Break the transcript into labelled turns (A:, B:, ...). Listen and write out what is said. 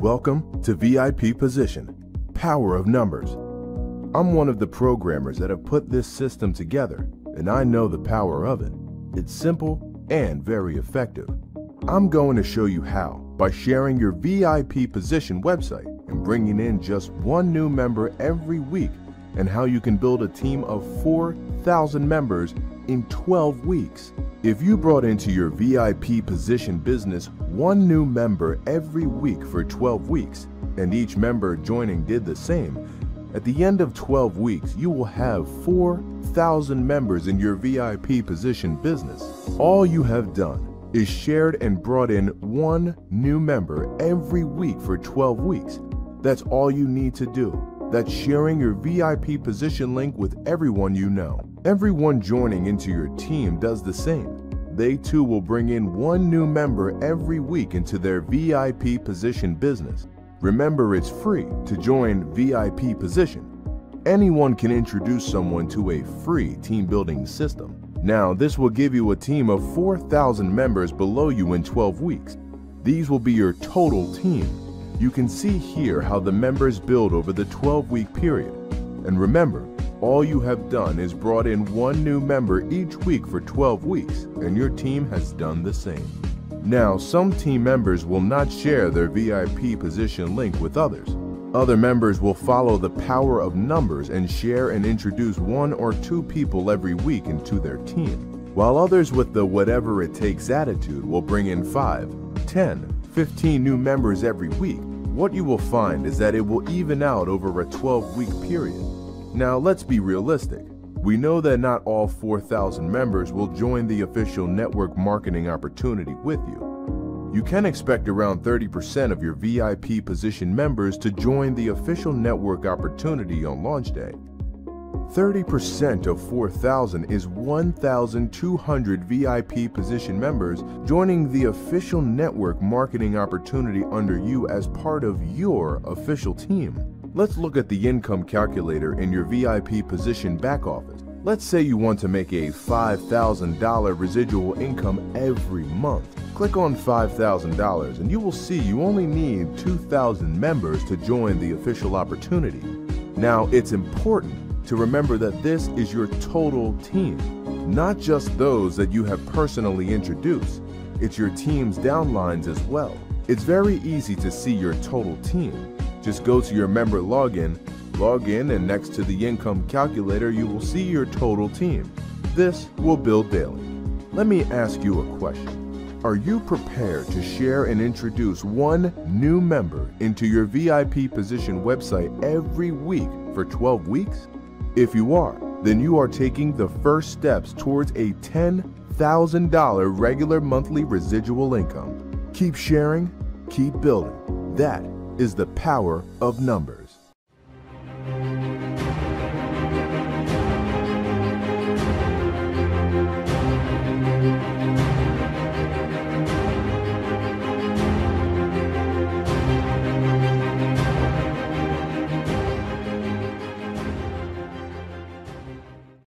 A: Welcome to VIP Position, Power of Numbers. I'm one of the programmers that have put this system together, and I know the power of it. It's simple and very effective. I'm going to show you how by sharing your VIP Position website and bringing in just one new member every week, and how you can build a team of 4,000 members in 12 weeks. If you brought into your VIP position business one new member every week for 12 weeks, and each member joining did the same, at the end of 12 weeks, you will have 4,000 members in your VIP position business. All you have done is shared and brought in one new member every week for 12 weeks. That's all you need to do. That's sharing your VIP position link with everyone you know. Everyone joining into your team does the same. They too will bring in one new member every week into their VIP position business. Remember, it's free to join VIP position. Anyone can introduce someone to a free team building system. Now, this will give you a team of 4,000 members below you in 12 weeks. These will be your total team. You can see here how the members build over the 12 week period. And remember, all you have done is brought in one new member each week for 12 weeks, and your team has done the same. Now, some team members will not share their VIP position link with others. Other members will follow the power of numbers and share and introduce one or two people every week into their team, while others with the whatever it takes attitude will bring in 5, 10, 15 new members every week. What you will find is that it will even out over a 12 week period. Now, let's be realistic. We know that not all 4,000 members will join the official network marketing opportunity with you. You can expect around 30% of your VIP position members to join the official network opportunity on launch day. 30% of 4,000 is 1,200 VIP position members joining the official network marketing opportunity under you as part of your official team. Let's look at the income calculator in your VIP position back office. Let's say you want to make a $5,000 residual income every month. Click on $5,000 and you will see you only need 2,000 members to join the official opportunity. Now, it's important to remember that this is your total team, not just those that you have personally introduced. It's your team's downlines as well. It's very easy to see your total team. Just go to your member login, log in, and next to the income calculator, you will see your total team. This will build daily. Let me ask you a question. Are you prepared to share and introduce one new member into your VIP position website every week for 12 weeks? If you are, then you are taking the first steps towards a $10,000 regular monthly residual income. Keep sharing, keep building. That is the power of numbers.